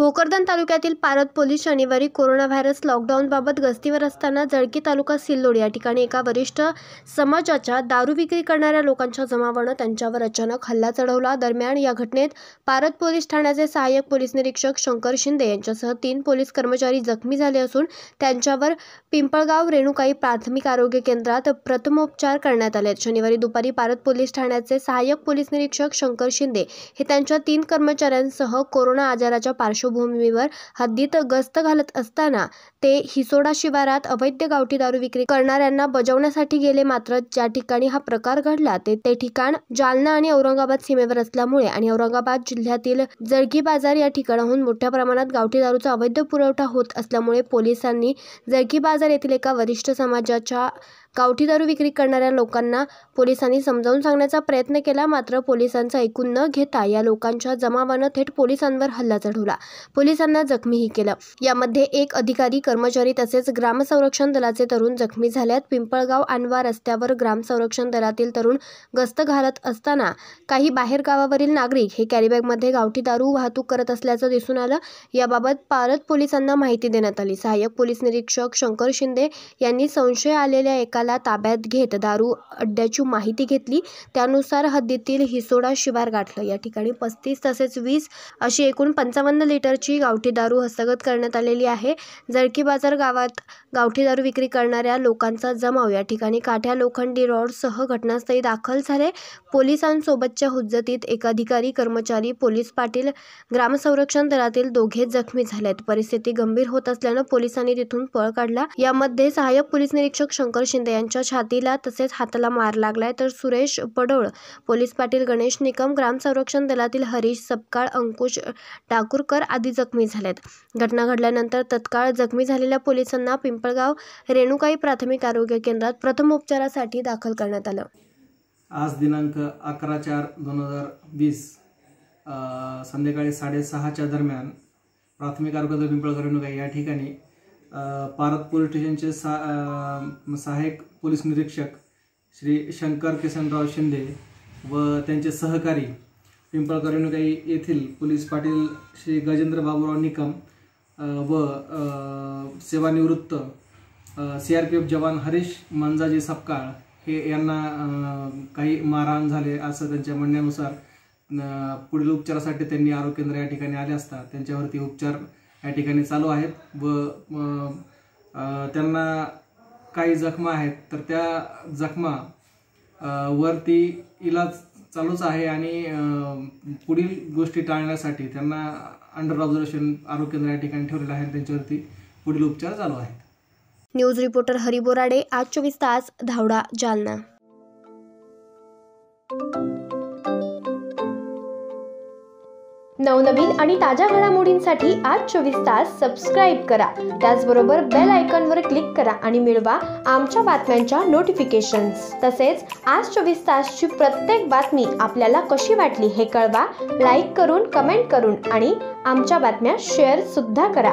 भोकरदन तालुक्यातील पारद पोलीस शनिवारी कोरोना व्हायरस लॉकडाऊनबाबत गस्तीवर असताना जळकी तालुका सिल्लोड या ठिकाणी एका वरिष्ठ समाजाच्या दारू विक्री करणाऱ्या लोकांच्या जमावानं त्यांच्यावर अचानक हल्ला चढवला दरम्यान या घटनेत पारद पोलीस ठाण्याचे सहाय्यक पोलीस निरीक्षक शंकर शिंदे यांच्यासह तीन पोलीस कर्मचारी जखमी झाले असून त्यांच्यावर पिंपळगाव रेणुकाई प्राथमिक आरोग्य केंद्रात प्रथमोपचार करण्यात आले आहेत. शनिवारी दुपारी पारद पोलीस ठाण्याचे सहाय्यक पोलीस निरीक्षक शंकर शिंदे हे त्यांच्या तीन कर्मचाऱ्यांसह कोरोना आजाराच्या पार्श्वभूमीवर हद्दीत गस्त घालत असताना ते हिसोडा शिवारात अवैध गावठी दारू विक्री करणाऱ्यांना बजावण्यासाठी गेले. मात्र ज्या ठिकाणी हा प्रकार घडला ते ते ठिकाण जालना आणि औरंगाबाद सीमेवर असल्यामुळे आणि औरंगाबाद जिल्ह्यातील जळगी बाजार या ठिकाणाहून मोठ्या प्रमाणात गावठी दारूचा अवैध पुरवठा होत असल्यामुळे पोलिसांनी जळगी बाजार येथील एका वरिष्ठ समाजाच्या गावठी दारू विक्री करणाऱ्या लोकांना पोलिसांनी समजावून सांगण्याचा प्रयत्न केला मात्र पोलिसांचं ऐकून न घेता या लोकांच्या जमावानं थेट पोलिसांवर हल्ला चढवला पोलिसांना जखमीही केलं. यामध्ये एक अधिकारी कर्मचारी तसेच ग्रामसंरक्षण दलाचे तरुण जखमी झाल्यात. पिंपळगाव आणवा रस्त्यावर ग्रामसंरक्षण दलातील तरुण गस्त घालत असताना काही बाहेर गावावरील नागरिक हे कॅरीबॅगमध्ये गावठी दारू वाहतूक करत असल्याचं दिसून आलं. याबाबत पारत पोलिसांना माहिती देण्यात आली. सहाय्यक पोलीस निरीक्षक शंकर शिंदे यांनी संशय आलेल्या एका एकाला ताब्यात घेत दारू अड्ड्याची माहिती घेतली. त्यानुसार हद्दीतील हिसोडा शिवार गाठलं. या ठिकाणी पस्तीस तसेच वीस अशी एकूण पंचावन्न लिटरची गावठी दारू हस्तगत करण्यात आलेली आहे. जळकी बाजार गावात गावठी दारू विक्री करणाऱ्या लोकांचा जमाव. या ठिकाणी काठ्या लोखंडी रॉडसह घटनास्थळी दाखल झाले. पोलिसांसोबतच्या हुज्जतीत एक अधिकारी कर्मचारी पोलीस पाटील ग्रामसंरक्षण दलातील दोघे जखमी झालेत. परिस्थिती गंभीर होत असल्यानं पोलिसांनी तिथून पळ काढला. यामध्ये सहाय्यक पोलीस निरीक्षक शंकर शिंदे यांच्या छातीला तसेच हाताला मार लागलाय तर सुरेश पडोळ पोलीस पाटील गणेश निकम ग्राम संरक्षण दलातील हरीश सपकाळ अंकुश टाकूरकर आदी जखमी झालेत. घटना घडल्यानंतर तत्काळ जखमी झालेल्या पोलिसांना पिंपळगाव रेणुकाई प्राथमिक आरोग्य केंद्रात प्रथमोपचारासाठी दाखल करण्यात आलं. आज दिनांक अकरा चार दोन हजार वीस संध्याकाळी साडेसहाच्या दरम्यान प्राथमिक आरोग्य पिंपळगाव रेणुकाई या ठिकाणी पारत पोलीस स्टेशनचे सा सहाय्यक पोलीस निरीक्षक श्री शंकर किसनराव शिंदे व त्यांचे सहकारी पिंपळकर रेणुकाई येथील पोलीस पाटील श्री गजेंद्र बाबूराव निकम व सेवानिवृत्त सी आर पी एफ जवान हरीश मंजाजी सपकाळ हे यांना काही मारहाण झाले असं त्यांच्या म्हणण्यानुसार पुढील उपचारासाठी त्यांनी आरोग्य केंद्र या ठिकाणी आले असता त्यांच्यावरती उपचार या ठिकाणी चालू आहेत व त्यांना काही जखमा आहेत. तर त्या जखमा वरती इलाज चालूच आहे आणि पुढील गोष्टी टाळण्यासाठी त्यांना अंडर ऑब्झर्वेशन आरोग्य केंद्र या ठिकाणी ठेवलेलं आहे त्यांच्यावरती पुढील उपचार चालू आहेत. न्यूज रिपोर्टर हरी बोराडे आज चोवीस तास धावडा जालना. नवनवीन आणि ताज्या घडामोडींसाठी आज चोवीस तास सबस्क्राईब करा. त्याचबरोबर बेल आयकॉनवर क्लिक करा आणि मिळवा आमच्या बातम्यांच्या नोटिफिकेशन्स तसेच आज चोवीस तासची प्रत्येक बातमी आपल्याला कशी वाटली हे कळवा लाईक करून कमेंट करून आणि आमच्या बातम्या शेअर सुद्धा करा.